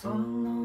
So long.